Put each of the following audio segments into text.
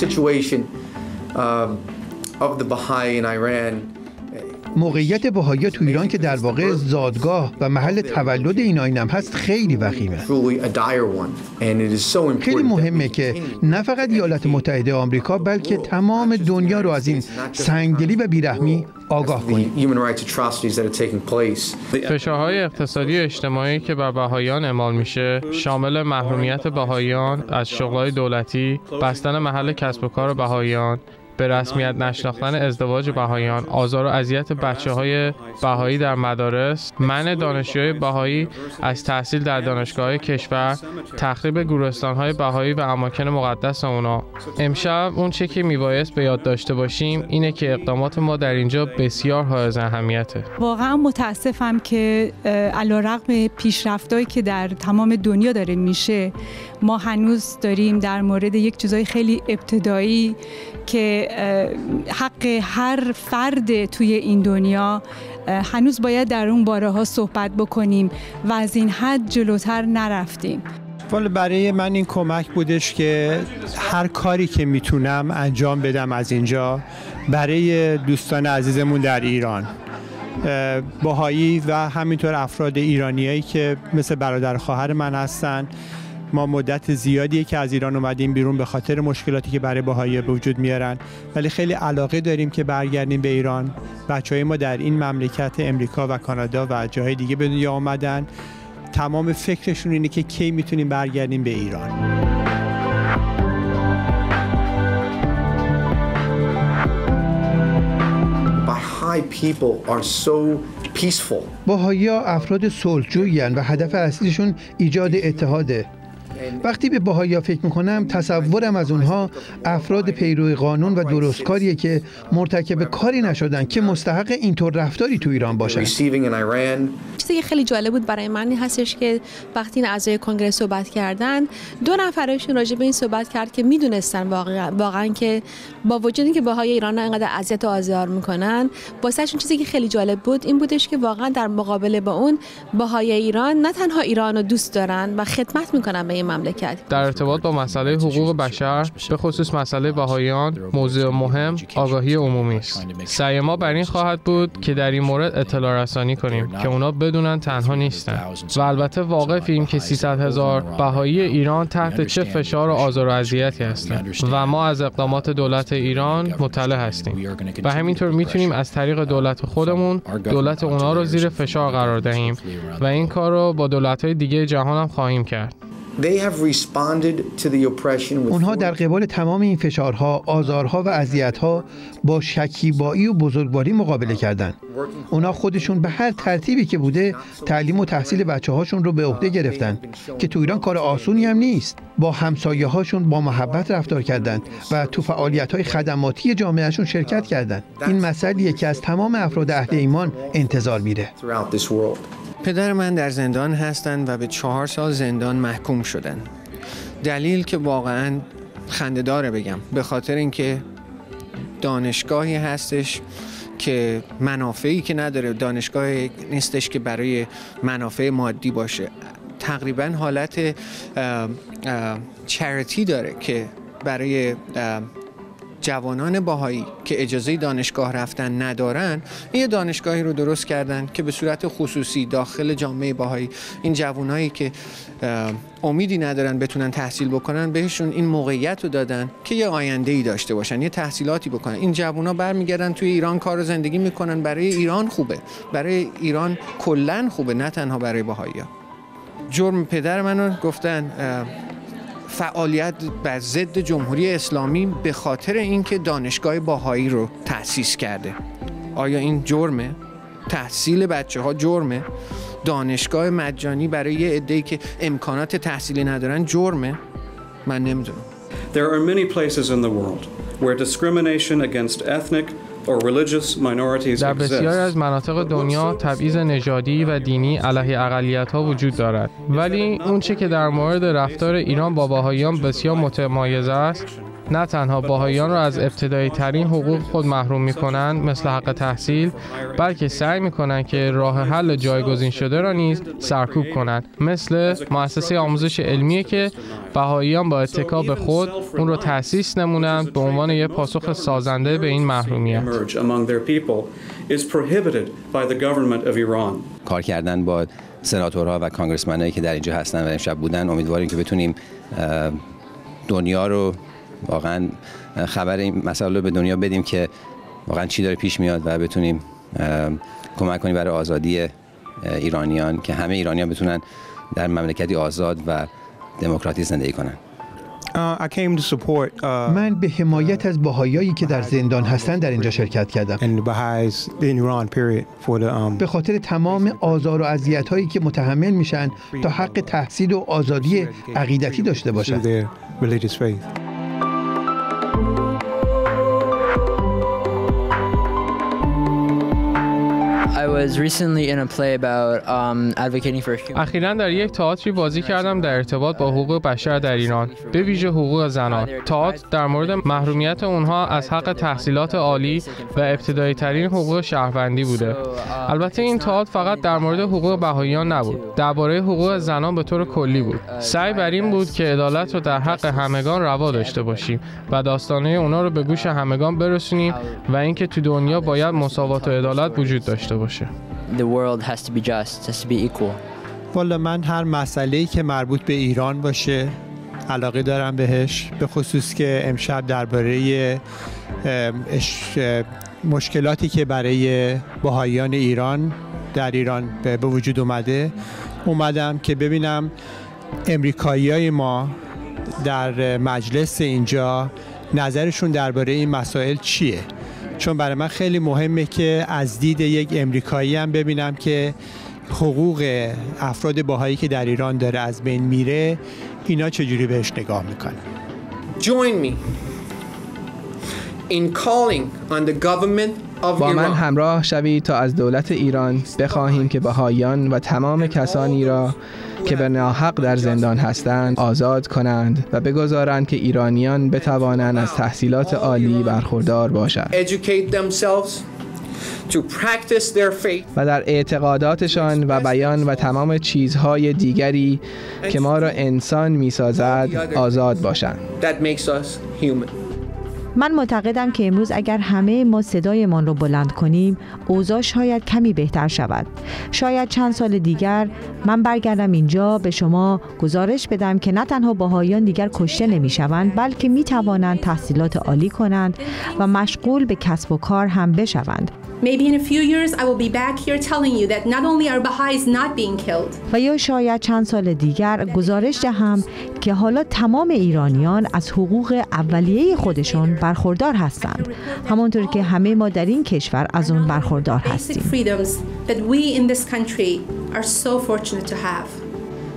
situation um, of the Baha'i in Iran موقعیت بهایی تو ایران که در واقع زادگاه و محل تولد این آینم هست خیلی وخیمه. خیلی مهمه که نه فقط ایالات متحده آمریکا بلکه تمام دنیا رو از این سنگدلی و بیرحمی آگاه کنیم. فشارهای اقتصادی و اجتماعی که بر بهاییان اعمال میشه شامل محرومیت بهاییان از شغلهای دولتی بستن محل کسب و کار بهاییان به رسمیت نشناختن ازدواج بهاییان، آزار و اذیت بچه های بهایی در مدارس، منع دانشجوی بهایی از تحصیل در دانشگاه کشور، تخریب گورستان های بهایی و اماکن مقدس اونا. امشب اون چه که میبایست به یاد داشته باشیم اینه که اقدامات ما در اینجا بسیار حائز اهمیته. واقعا متاسفم که علیرغم پیشرفتایی که در تمام دنیا داره میشه ما هنوز داریم در مورد یک چیزای خیلی ابتدایی که حق هر فرد توی این دنیا هنوز باید در اون باره ها صحبت بکنیم و از این حد جلوتر نرفتیم. ولی برای من این کمک بودش که هر کاری که می‌تونم انجام بدم از اینجا برای دوستان عزیزمون در ایران. باهایی و همینطور افراد ایرانیایی که مثل برادر خواهر من هستن. ما مدت زیادیه که از ایران اومدیم بیرون به خاطر مشکلاتی که برای باهایی به وجود میارن. ولی خیلی علاقه داریم که برگردیم به ایران. بچه های ما در این مملکت امریکا و کانادا و جاهای دیگه به دنیا آمدن. تمام فکرشون اینه که کی می‌تونیم برگردیم به ایران. باهایی افراد صلحجویی و هدف اصلیشون ایجاد اتحاده. وقتی به باهایا فکر می‌کنم تصورم از اونها افراد پیرو قانون و درستکاریه که مرتکب کاری نشدن که مستحق اینطور رفتاری تو ایران باشن. چیزی که خیلی جالب بود برای من هستش که وقتی این اعضای کنگره صحبت کردن دو نفرشون راجع به این صحبت کرد که می‌دونستن واقعا, واقعا که با وجودی که باهای ایران اینقدر اذیت و آزار می‌کنن واسهشون چیزی که خیلی جالب بود این بودش که واقعا در مقابله با اون باهای ایران نه تنها ایران رو دوست دارن و خدمت می‌کنن به این مملکت. در ارتباط با مسئله حقوق بشر به خصوص مسئله بهاییان موضوع مهم آگاهی عمومی است. سعی ما بر این خواهد بود که در این مورد اطلاع رسانی کنیم که اونا بدونن تنها نیستن. و البته واقفیم که 300 هزار بهایی ایران تحت چه فشار و آزار و اذیتی هستند. و ما از اقدامات دولت ایران مطلع هستیم. و همینطور می‌تونیم از طریق دولت خودمون دولت اونا رو زیر فشار قرار دهیم. و این کار رو با دولت های دیگه جهان هم خواهیم کرد. اونها در قبال تمام این فشارها، آزارها و اذیتها با شکیبایی و بزرگواری مقابله کردند. اونها خودشون به هر ترتیبی که بوده تعلیم و تحصیل بچه هاشون رو به عهده گرفتن که تو ایران کار آسونی هم نیست. با همسایه هاشون با محبت رفتار کردند و تو فعالیت های خدماتی جامعهشون شرکت کردند. این مسئله که از تمام افراد اهل ایمان انتظار میره. پدر من در زندان هستند و به چهار سال زندان محکوم شدن. دلیل که واقعا خندهداره بگم. به خاطر اینکه دانشگاهی هستش که منافعی که نداره دانشگاه نیستش که برای منافع مادی باشه. تقریبا حالت چریتی داره که برای جوانان باهایی که اجازه دانشگاه رفتن ندارن یه دانشگاهی رو درست کردن که به صورت خصوصی داخل جامعه باهایی این جوانایی که امیدی ندارن بتونن تحصیل بکنن بهشون این موقعیت رو دادن که یه آینده ای داشته باشن یه تحصیلاتی بکنن. این جوونا برمیگردن توی ایران کار و زندگی می‌کنن. برای ایران خوبه. برای ایران کلا خوبه نه تنها برای باهایی جرم پدر منو گفتن فعالیت بر ضد جمهوری اسلامی به خاطر اینکه دانشگاه باهایی رو تأسیس کرده. آیا این جرمه؟ تحصیل بچه ها جرمه؟ دانشگاه مجانی برای یه عده‌ای که امکانات تحصیلی ندارن جرمه؟ من نمی‌دونم. There are many places in the world where discrimination against ethnic در بسیاری از مناطق دنیا تبعیض نژادی و دینی علیه اقلیت ها وجود دارد. ولی اون چه که در مورد رفتار ایران با باهایان بسیار متمایز است نه تنها باهایان را از ابتدایی ترین حقوق خود محروم می کنند مثل حق تحصیل بلکه سعی می کنند که راه حل جایگزین شده را نیز سرکوب کنند. مثل مؤسسه آموزش علمیه که بهاییان با اتکا به خود اون رو تأسیس نمونند به عنوان یک پاسخ سازنده به این محرومیت. کار کردن با سناتورها و کانگرسمنایی که در اینجا هستن و امشب بودن امیدواریم که بتونیم دنیا رو واقعا خبر این مسئله رو به دنیا بدیم که واقعا چی داره پیش میاد و بتونیم کمک کنیم برای آزادی ایرانیان که همه ایرانیان بتونن در مملکتی آزاد و دموکراتی زندگی کنن. Uh, من به حمایت از بهایایی که در زندان هستند در اینجا شرکت کردم. Um, به خاطر تمام آزار و اذیت هایی که متحمل میشن تا حق تحصیل و آزادی عقیدتی داشته باشند اخیرا در یک تئاتری بازی کردم در ارتباط با حقوق بشر در ایران به ویژه حقوق زنان. تئاتر در مورد محرومیت اونها از حق تحصیلات عالی و ابتدایی ترین حقوق شهروندی بوده. البته این تئاتر فقط در مورد حقوق بهاییان نبود درباره حقوق زنان به طور کلی بود. سعی بر این بود که عدالت رو در حق همگان روا داشته باشیم و داستانه اونا رو به گوش همگان برسونیم و اینکه تو دنیا باید مساوات و عدالت وجود داشته باشه. The world has to be just, has to be equal. والا من هر مسئله که مربوط به ایران باشه علاقه دارم بهش به خصوص که امشب درباره مشکلاتی که برای بهاییان ایران در ایران به وجود اومده اومدم که ببینم امریکایی های ما در مجلس اینجا نظرشون درباره این مسائل چیه چون برای من خیلی مهمه که از دید یک امریکایی هم ببینم که حقوق افراد باهایی که در ایران داره از بین میره اینا چجوری بهش نگاه می‌کنن؟ Join me in calling on the government با من همراه شوید تا از دولت ایران بخواهیم که بهاییان و تمام کسانی را که به ناحق در زندان هستند آزاد کنند و بگذارند که ایرانیان بتوانند از تحصیلات عالی برخوردار باشند. و در اعتقاداتشان و بیان و تمام چیزهای دیگری که ما را انسان می‌سازد آزاد باشند. من معتقدم که امروز اگر همه ما صدایمان رو بلند کنیم اوضاع شاید کمی بهتر شود. شاید چند سال دیگر من برگردم اینجا به شما گزارش بدم که نه تنها باهایان دیگر کشته نمی شوند بلکه می توانند تحصیلات عالی کنند و مشغول به کسب و کار هم بشوند. Maybe in a few years I will be back here telling you that not only are Baha'is not being killed. و یا شاید چند سال دیگر گزارش دهم که حالا تمام ایرانیان از حقوق اولیه خودشون برخوردار هستند همانطور که همه ما در این کشور از اون برخوردار هستیم.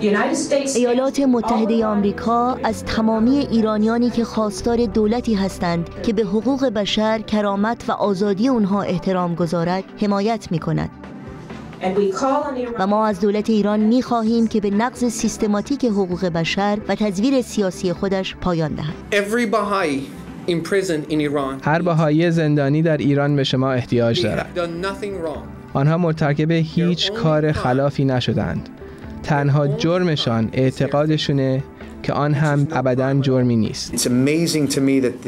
ایالات متحده آمریکا از تمامی ایرانیانی که خواستار دولتی هستند که به حقوق بشر، کرامت و آزادی اونها احترام گذارد حمایت می کند. و ما از دولت ایران می خواهیم که به نقض سیستماتیک حقوق بشر و تزویر سیاسی خودش پایان دهد. هر بهایی زندانی در ایران به شما احتیاج دارد. آنها مرتکب هیچ کار خلافی نشدند. تنها جرمشان اعتقادشونه که آن هم ابدا جرمی نیست.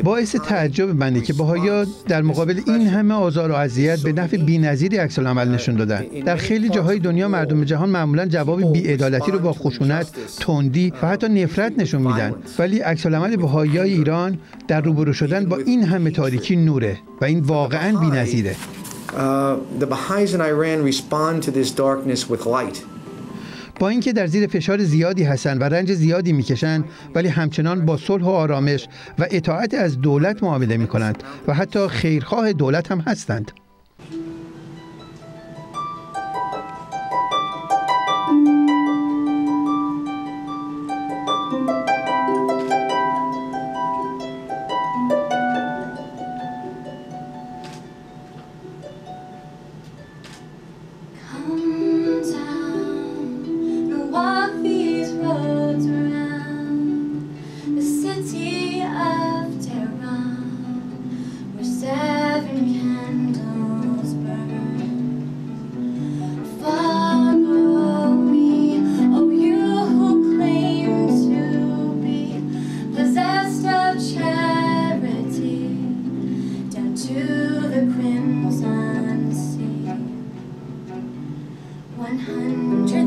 باعث تعجب منه که باهایا در مقابل این همه آزار و اذیت به نفع بی‌نظیری عکس عمل نشون دادن. در خیلی جاهای دنیا مردم جهان معمولا جواب بی‌عدالتی رو با خشونت تندی و حتی نفرت نشون میدن. ولی عکس العمل بهایی ایران در روبرو شدن با این همه تاریکی نوره و این واقعا بی‌نظیره. با اینکه در زیر فشار زیادی هستند و رنج زیادی می‌کشند ولی همچنان با صلح و آرامش و اطاعت از دولت معامله می کنند و حتی خیرخواه دولت هم هستند. to the crimson sea. 100